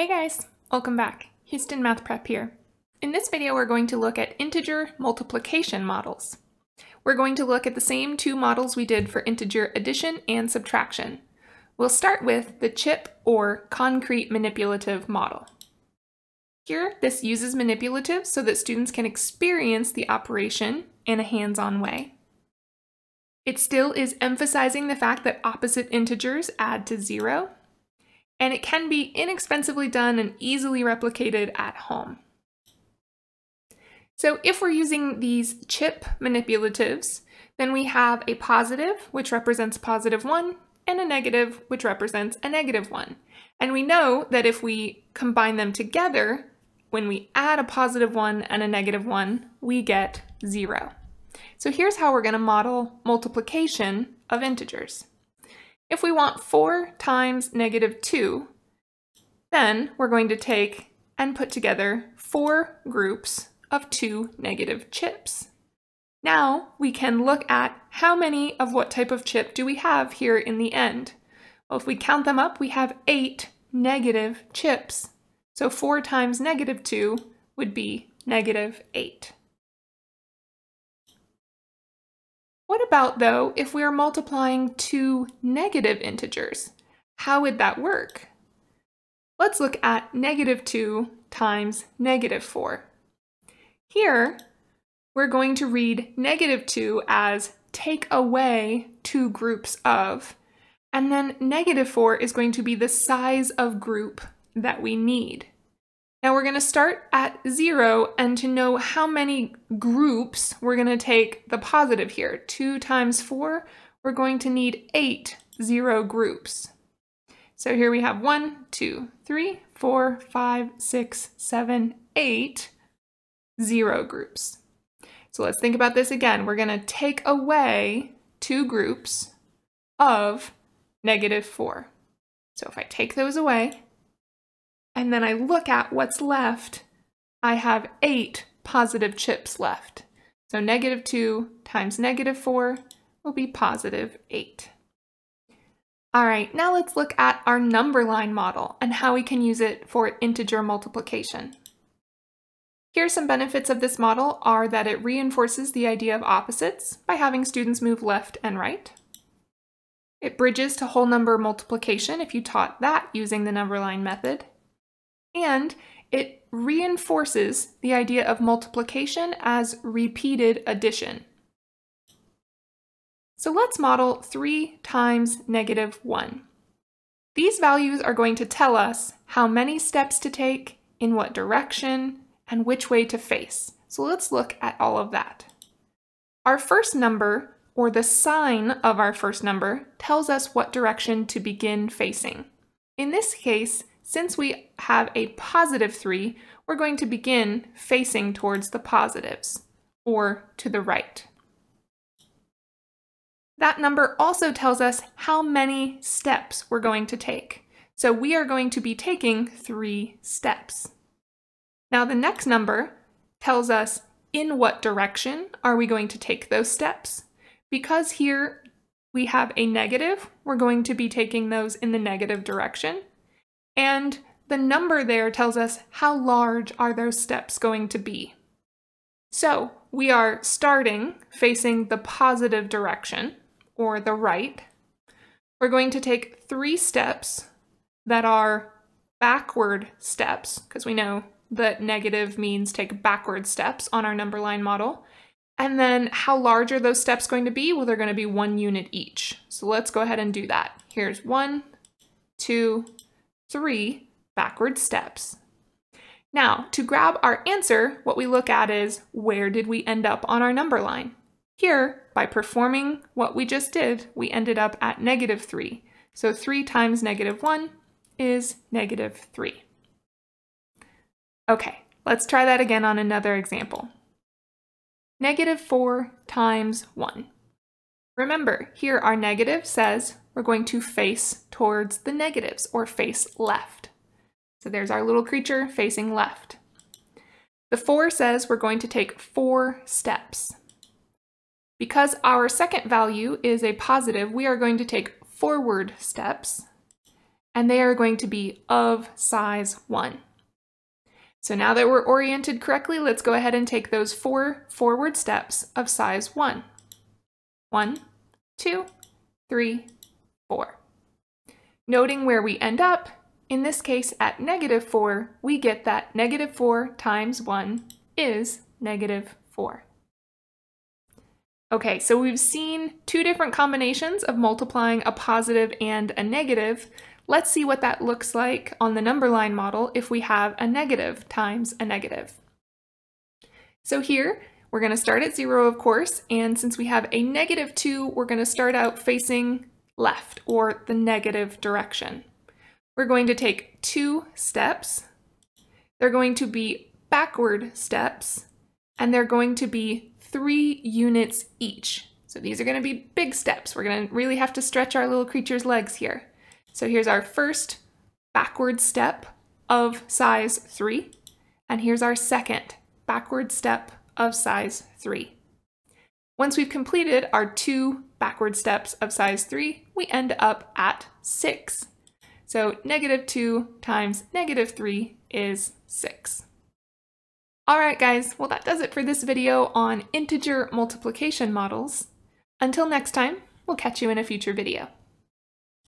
Hey guys, welcome back. Houston Math Prep here. In this video, we're going to look at integer multiplication models. We're going to look at the same two models we did for integer addition and subtraction. We'll start with the chip or concrete manipulative model. Here, this uses manipulative so that students can experience the operation in a hands-on way. It still is emphasizing the fact that opposite integers add to zero, and it can be inexpensively done and easily replicated at home. So if we're using these chip manipulatives, then we have a positive, which represents positive 1, and a negative, which represents a negative 1. And we know that if we combine them together, when we add a positive 1 and a negative 1, we get 0. So here's how we're going to model multiplication of integers. If we want 4 times negative 2, then we're going to take and put together four groups of two negative chips. Now we can look at how many of what type of chip do we have here in the end. Well, if we count them up, we have eight negative chips. So 4 times negative 2 would be negative 8. What about, though, if we are multiplying two negative integers? How would that work? Let's look at negative 2 times negative 4. Here, we're going to read negative 2 as take away two groups of, and then negative 4 is going to be the size of group that we need. Now we're going to start at zero and to know how many groups we're going to take the positive here. Two times four, we're going to need eight zero groups. So here we have one, two, three, four, five, six, seven, eight zero groups. So let's think about this again. We're going to take away two groups of negative 4. So if I take those away, and then I look at what's left, I have eight positive chips left. So negative 2 times negative 4 will be positive 8. All right, now let's look at our number line model and how we can use it for integer multiplication. Here some benefits of this model are that it reinforces the idea of opposites by having students move left and right. It bridges to whole number multiplication if you taught that using the number line method and it reinforces the idea of multiplication as repeated addition. So let's model 3 times negative 1. These values are going to tell us how many steps to take, in what direction, and which way to face. So let's look at all of that. Our first number, or the sign of our first number, tells us what direction to begin facing. In this case, since we have a positive 3, we're going to begin facing towards the positives, or to the right. That number also tells us how many steps we're going to take. So we are going to be taking three steps. Now the next number tells us in what direction are we going to take those steps. Because here we have a negative, we're going to be taking those in the negative direction. And the number there tells us how large are those steps going to be. So we are starting facing the positive direction, or the right. We're going to take three steps that are backward steps, because we know that negative means take backward steps on our number line model. And then how large are those steps going to be? Well, they're going to be one unit each. So let's go ahead and do that. Here's one, two, three backward steps. Now, to grab our answer, what we look at is where did we end up on our number line? Here, by performing what we just did, we ended up at negative 3. So 3 times negative 1 is negative 3. Okay, let's try that again on another example. Negative 4 times 1. Remember, here our negative says we're going to face towards the negatives or face left. So there's our little creature facing left. The 4 says we're going to take four steps. Because our second value is a positive, we are going to take forward steps. and they are going to be of size 1. So now that we're oriented correctly, let's go ahead and take those four forward steps of size 1. 1, 2, 3, 4. Noting where we end up, in this case at negative 4, we get that negative 4 times 1 is negative 4. Okay, so we've seen two different combinations of multiplying a positive and a negative. Let's see what that looks like on the number line model if we have a negative times a negative. So here, we're going to start at 0, of course, and since we have a negative 2, we're going to start out facing left, or the negative direction. We're going to take two steps. They're going to be backward steps, and they're going to be three units each. So these are going to be big steps. We're going to really have to stretch our little creature's legs here. So here's our first backward step of size 3, and here's our second backward step of size 3. Once we've completed our two backward steps of size 3, we end up at 6. So negative 2 times negative 3 is 6. Alright guys, well that does it for this video on integer multiplication models. Until next time, we'll catch you in a future video.